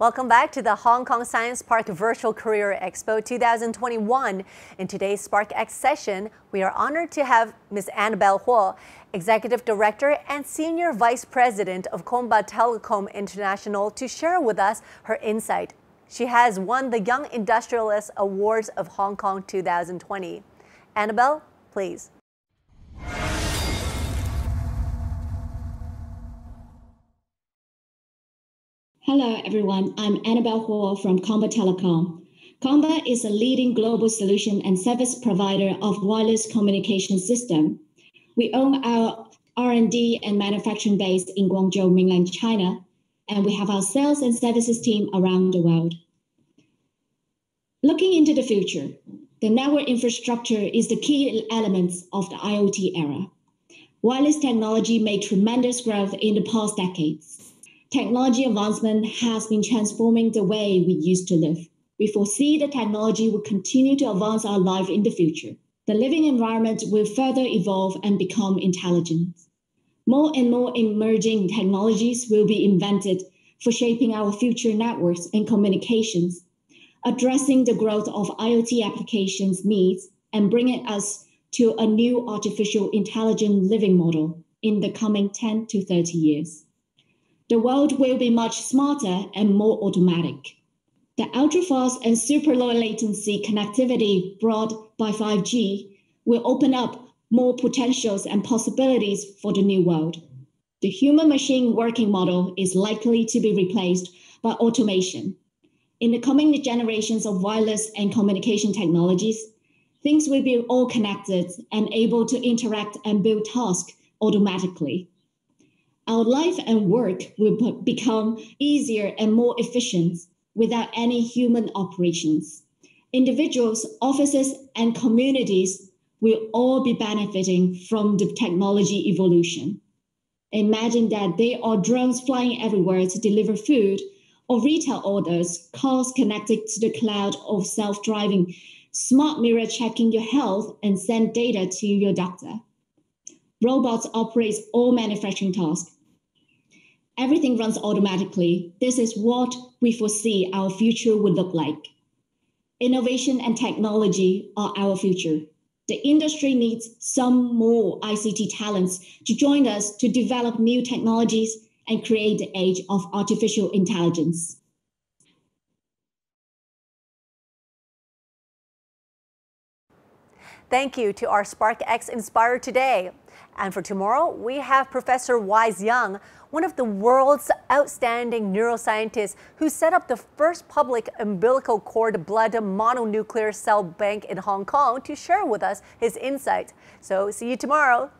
Welcome back to the Hong Kong Science Park Virtual Career Expo 2021. In today's SPARKx session, we are honored to have Ms. Annabel Huo, Executive Director and Senior Vice President of Comba Telecom International, to share with us her insight. She has won the Young Industrialist Awards of Hong Kong 2020. Annabel, please. Hello, everyone. I'm Annabel Huo from Comba Telecom. Comba is a leading global solution and service provider of wireless communication system. We own our R&D and manufacturing base in Guangzhou, mainland China, and we have our sales and services team around the world. Looking into the future, the network infrastructure is the key element of the IoT era. Wireless technology made tremendous growth in the past decades technology advancement has been transforming the way we used to live. We foresee the technology will continue to advance our life in the future. The living environment will further evolve and become intelligent. More and more emerging technologies will be invented for shaping our future networks and communications, addressing the growth of IoT applications needs and bringing us to a new artificial intelligent living model in the coming 10 to 30 years the world will be much smarter and more automatic. The ultra-fast and super low latency connectivity brought by 5G will open up more potentials and possibilities for the new world. The human machine working model is likely to be replaced by automation. In the coming generations of wireless and communication technologies, things will be all connected and able to interact and build tasks automatically our life and work will become easier and more efficient without any human operations. Individuals, offices, and communities will all be benefiting from the technology evolution. Imagine that there are drones flying everywhere to deliver food or retail orders, cars connected to the cloud of self-driving, smart mirror checking your health and send data to your doctor. Robots operate all manufacturing tasks everything runs automatically. This is what we foresee our future would look like. Innovation and technology are our future. The industry needs some more ICT talents to join us to develop new technologies and create the age of artificial intelligence. Thank you to our SPARKx Inspire today. And for tomorrow, we have Professor Wise Young, one of the world's outstanding neuroscientists who set up the first public umbilical cord blood mononuclear cell bank in Hong Kong to share with us his insights. So see you tomorrow.